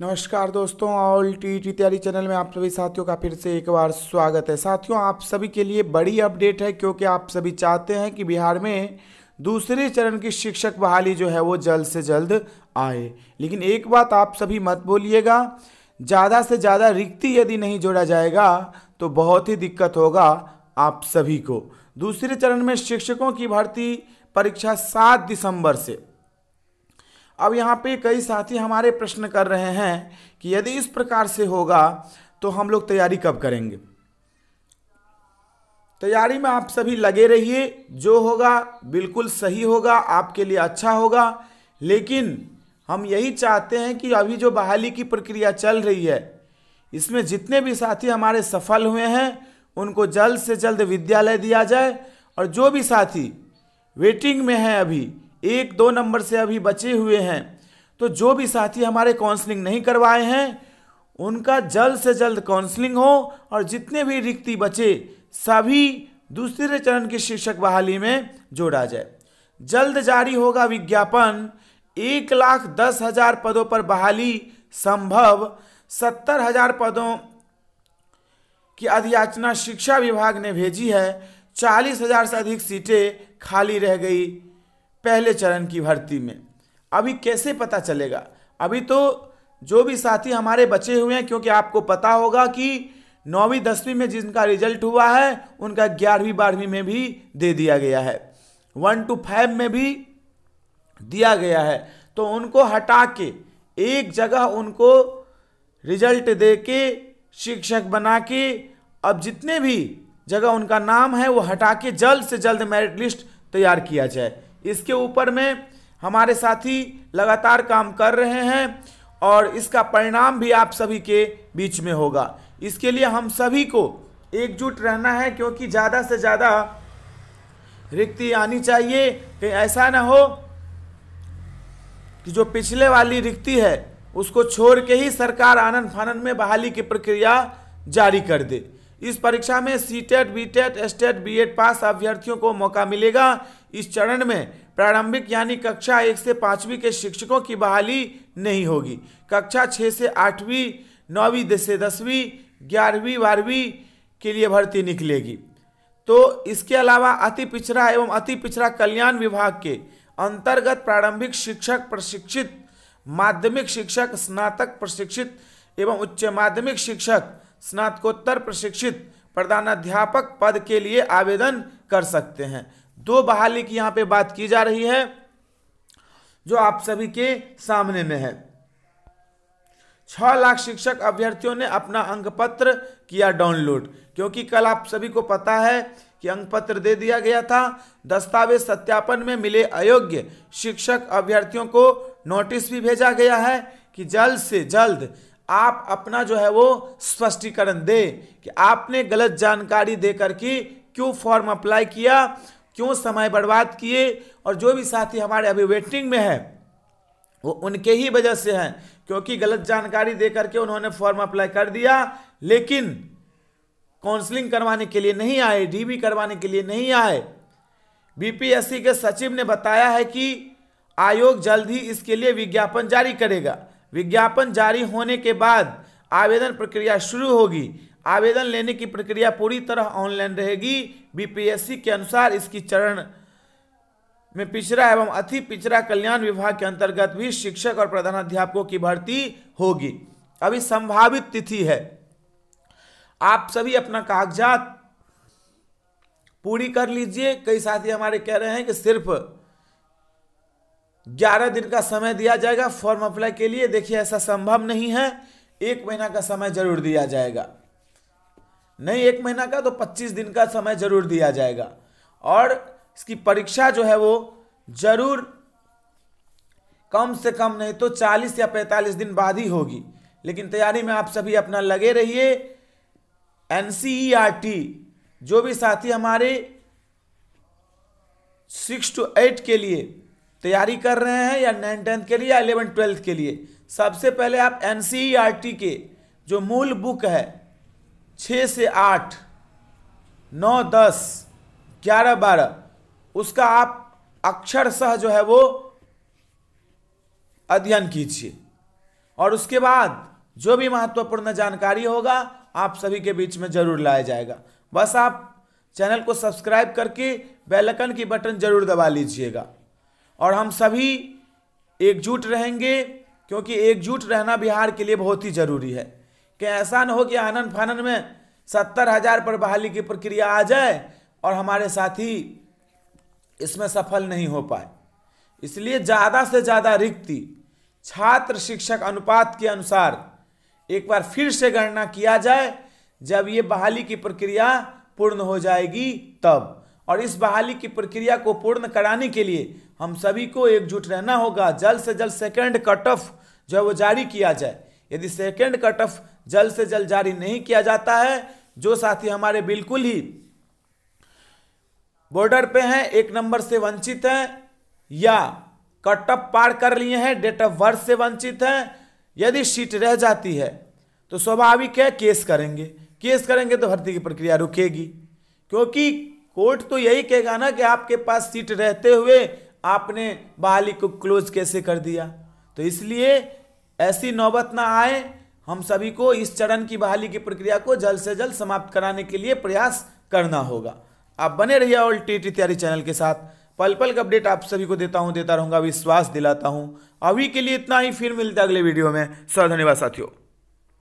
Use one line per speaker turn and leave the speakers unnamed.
नमस्कार दोस्तों, all T T Taiyari channel में आप सभी साथियों का फिर से एक बार स्वागत है। साथियों, आप सभी के लिए बड़ी अपडेट है क्योंकि आप सभी चाहते हैं कि बिहार में दूसरे चरण की शिक्षक बहाली जो है वो जल्द से जल्द आए। लेकिन एक बात आप सभी मत बोलिएगा ज़्यादा से ज़्यादा रिक्ति यदि नहीं जोड़ा जाएगा तो बहुत ही दिक्कत होगा आप सभी को। दूसरे चरण में शिक्षकों की भर्ती परीक्षा सात दिसंबर से। अब यहाँ पे कई साथी हमारे प्रश्न कर रहे हैं कि यदि इस प्रकार से होगा तो हम लोग तैयारी कब करेंगे? तैयारी में आप सभी लगे रहिए। जो होगा, बिल्कुल सही होगा, आपके लिए अच्छा होगा। लेकिन हम यही चाहते हैं कि अभी जो बहाली की प्रक्रिया चल रही है, इसमें जितने भी साथी हमारे सफल हुए हैं, उनको जल्द से जल्द विद्यालय दिया जाए। और जो भी साथी वेटिंग में हैं अभी एक दो नंबर से अभी बचे हुए हैं। तो जो भी साथी हमारे काउंसलिंग नहीं करवाए हैं, उनका जल्द से जल्द काउंसलिंग हो और जितने भी रिक्ति बचे, सभी दूसरे चरण की शिक्षक बहाली में जोड़ा जाए। जल्द जारी होगा विज्ञापन। एक लाख दस हज़ार पदों पर बहाली संभव। सत्तर हज़ार पदों की अधियाचना शिक्षा विभाग ने भेजी है। चालीस हज़ार से अधिक सीटें खाली रह गई। पहले चरण की भर्ती में। अभी कैसे पता चलेगा? अभी तो जो भी साथी हमारे बचे हुए हैं, क्योंकि आपको पता होगा कि नौवीं, दसवीं में जिनका रिज़ल्ट हुआ है, उनका ग्यारहवीं, बारहवीं में भी दे दिया गया है। वन टू फाइव में भी दिया गया है। तो उनको हटा के, एक जगह उनको रिज़ल्ट दे के, शिक्षक बना के, अब जितने भी जगह उनका नाम है, वो हटा के जल्द से जल्द मेरिट लिस्ट तैयार किया जाए। इसके ऊपर में हमारे साथी लगातार काम कर रहे हैं और इसका परिणाम भी आप सभी के बीच में होगा। इसके लिए हम सभी को एकजुट रहना है क्योंकि ज़्यादा से ज़्यादा रिक्ति आनी चाहिए। कि ऐसा ना हो कि जो पिछले वाली रिक्ति है, उसको छोड़ के ही सरकार आनंद फानंद में बहाली की प्रक्रिया जारी कर दे। इस परीक्षा में C TET B TET S TET B Ed pass अभ्यर्थियों को मौका मिलेगा। इस चरण में प्रारंभिक यानी कक्षा एक से पाँचवीं के शिक्षकों की बहाली नहीं होगी। कक्षा छः से आठवीं, नौवीं से दसवीं, ग्यारहवीं, बारहवीं के लिए भर्ती निकलेगी। तो इसके अलावा अति पिछड़ा एवं अति पिछड़ा कल्याण विभाग के अंतर्गत प्रारंभिक शिक्षक, प्रशिक्षित, माध्यमिक शिक्षक, स्नातक प्रशिक्षित एवं उच्च माध्यमिक शिक्षक, स्नातकोत्तर प्रशिक्षित प्रधानाध्यापक पद के लिए आवेदन कर सकते हैं। दो बहाली की यहाँ पे बात की जा रही है, जो आप सभी के सामने में है। छह लाख शिक्षक अभ्यर्थियों ने अपना अंक पत्र किया डाउनलोड, क्योंकि कल आप सभी को पता है कि अंक पत्र दे दिया गया था। दस्तावेज़ सत्यापन में मिले अयोग्य शिक्षक अभ्यर्थियों को नोटिस भी भेजा गया है कि जल्द से जल्द आप अपना जो है वो स्पष्टीकरण दे कि आपने गलत जानकारी देकर के क्यों फॉर्म अप्लाई किया क्यों समय बर्बाद किए और जो भी साथी हमारे अभी वेटिंग में है, वो उनके ही वजह से हैं, क्योंकि गलत जानकारी दे करके उन्होंने फॉर्म अप्लाई कर दिया, लेकिन काउंसलिंग करवाने के लिए नहीं आए डीबी करवाने के लिए नहीं आए। बीपीएससी के सचिव ने बताया है कि आयोग जल्द ही इसके लिए विज्ञापन जारी करेगा। विज्ञापन जारी होने के बाद आवेदन प्रक्रिया शुरू होगी। आवेदन लेने की प्रक्रिया पूरी तरह ऑनलाइन रहेगी। बीपीएससी के अनुसार इसकी चरण में पिछड़ा एवं अति पिछड़ा कल्याण विभाग के अंतर्गत भी शिक्षक और प्रधानाध्यापकों की भर्ती होगी। अभी संभावित तिथि है। आप सभी अपना कागजात पूरी कर लीजिए। कई साथी हमारे कह रहे हैं कि सिर्फ़ 11 दिन का समय दिया जाएगा। फॉर्म अप्लाई के लिए देखिए, ऐसा संभव नहीं है। एक महीना का समय ज़रूर दिया जाएगा। नहीं, एक महीना का तो 25 दिन का समय ज़रूर दिया जाएगा। और इसकी परीक्षा जो है वो ज़रूर कम से कम नहीं तो 40 या 45 दिन बाद ही होगी। लेकिन तैयारी में आप सभी अपना लगे रहिए। एनसीईआरटी जो भी साथी हमारे सिक्स टू एट के लिए तैयारी कर रहे हैं या नाइन, टेंथ के लिए या इलेवन, ट्वेल्थ के लिए, सबसे पहले आप एनसीईआरटी के जो मूल बुक है छ से आठ, नौ, दस, ग्यारह, बारह, उसका आप अक्षर सह जो है वो अध्ययन कीजिए। और उसके बाद जो भी महत्वपूर्ण जानकारी होगा, आप सभी के बीच में ज़रूर लाया जाएगा। बस आप चैनल को सब्सक्राइब करके बेलकन की बटन ज़रूर दबा लीजिएगा। और हम सभी एकजुट रहेंगे, क्योंकि एकजुट रहना बिहार के लिए बहुत ही ज़रूरी है। कि ऐसा न हो कि आनंद फानन में। सत्तर हज़ार पर बहाली की प्रक्रिया आ जाए और हमारे साथी इसमें सफल नहीं हो पाए। इसलिए ज़्यादा से ज़्यादा रिक्ति, छात्र शिक्षक अनुपात के अनुसार एक बार फिर से गणना किया जाए। जब ये बहाली की प्रक्रिया पूर्ण हो जाएगी तब। और इस बहाली की प्रक्रिया को पूर्ण कराने के लिए हम सभी को एकजुट रहना होगा। जल्द से जल्द सेकेंड कट ऑफ़ जो है वो जारी किया जाए। यदि सेकेंड कट ऑफ़ जल्द से जल्द जारी नहीं किया जाता है, जो साथी हमारे बिल्कुल ही बॉर्डर पे हैं, एक नंबर से वंचित हैं, या कट ऑफ़ पार कर लिए हैं डेट ऑफ़ बर्थ से वंचित हैं, यदि सीट रह जाती है तो स्वाभाविक है केस करेंगे। केस करेंगे तो भर्ती की प्रक्रिया रुकेगी। क्योंकि कोर्ट तो यही कहेगा ना कि आपके पास सीट रहते हुए आपने बहाली को क्लोज कैसे कर दिया। तो इसलिए ऐसी नौबत ना आए, हम सभी को इस चरण की बहाली की प्रक्रिया को जल्द से जल्द समाप्त कराने के लिए प्रयास करना होगा। आप बने रहिए all T T Taiyari channel के साथ। पल पल का अपडेट आप सभी को देता हूँ, देता रहूँगा, विश्वास दिलाता हूँ। अभी के लिए इतना ही, फिर मिलता है अगले वीडियो में। सर धन्यवाद साथियों।